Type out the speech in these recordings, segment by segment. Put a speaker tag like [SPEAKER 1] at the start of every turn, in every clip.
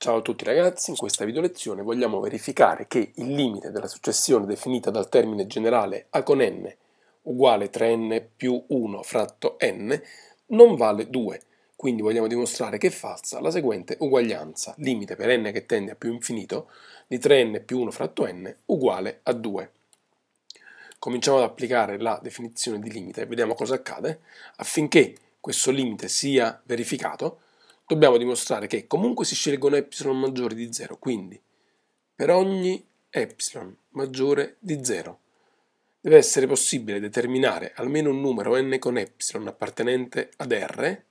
[SPEAKER 1] Ciao a tutti ragazzi, in questa video lezione vogliamo verificare che il limite della successione definita dal termine generale a con n uguale 3n più 1 fratto n non vale 2, quindi vogliamo dimostrare che è falsa la seguente uguaglianza, limite per n che tende a più infinito di 3n più 1 fratto n uguale a 2. Cominciamo ad applicare la definizione di limite vediamo cosa accade. Affinché questo limite sia verificato, dobbiamo dimostrare che comunque si scelgono epsilon maggiori di 0, quindi per ogni epsilon maggiore di 0 deve essere possibile determinare almeno un numero n con epsilon appartenente ad R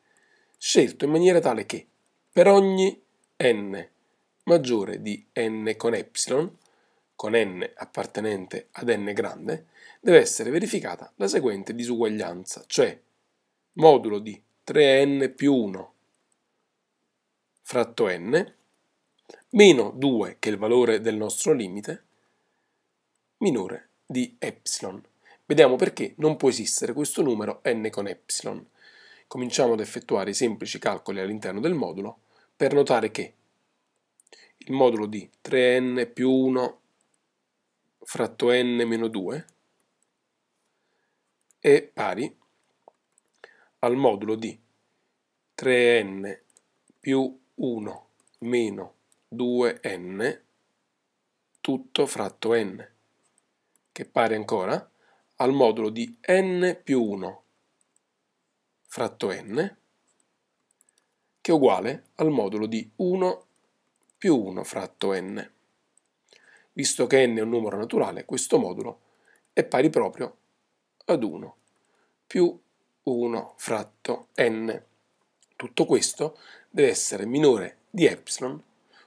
[SPEAKER 1] scelto in maniera tale che per ogni n maggiore di n con epsilon con n appartenente ad n grande deve essere verificata la seguente disuguaglianza, cioè modulo di 3n più 1 fratto n, meno 2, che è il valore del nostro limite, minore di epsilon. Vediamo perché non può esistere questo numero n con epsilon. Cominciamo ad effettuare i semplici calcoli all'interno del modulo per notare che il modulo di 3n più 1 fratto n meno 2 è pari al modulo di 3n più 1 meno 2n tutto fratto n, che pari ancora al modulo di n più 1 fratto n, che è uguale al modulo di 1 più 1 fratto n. Visto che n è un numero naturale, questo modulo è pari proprio ad 1 più 1 fratto n. Tutto questo deve essere minore di epsilon,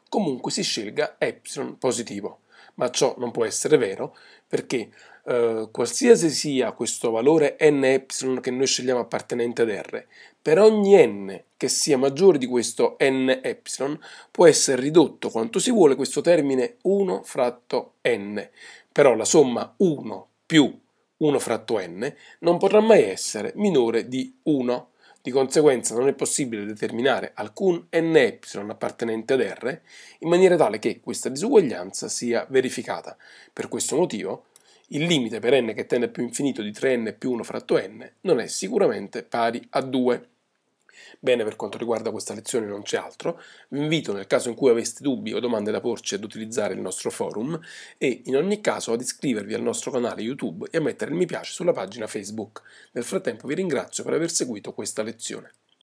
[SPEAKER 1] comunque si scelga epsilon positivo. Ma ciò non può essere vero perché eh, qualsiasi sia questo valore n epsilon che noi scegliamo appartenente ad R, per ogni n che sia maggiore di questo n epsilon può essere ridotto quanto si vuole questo termine 1 fratto n. Però la somma 1 più 1 fratto n non potrà mai essere minore di 1. Di conseguenza non è possibile determinare alcun n appartenente ad R in maniera tale che questa disuguaglianza sia verificata. Per questo motivo il limite per n che tende più infinito di 3n più 1 fratto n non è sicuramente pari a 2. Bene, per quanto riguarda questa lezione non c'è altro, vi invito nel caso in cui aveste dubbi o domande da porci ad utilizzare il nostro forum e in ogni caso ad iscrivervi al nostro canale YouTube e a mettere il mi piace sulla pagina Facebook. Nel frattempo vi ringrazio per aver seguito questa lezione.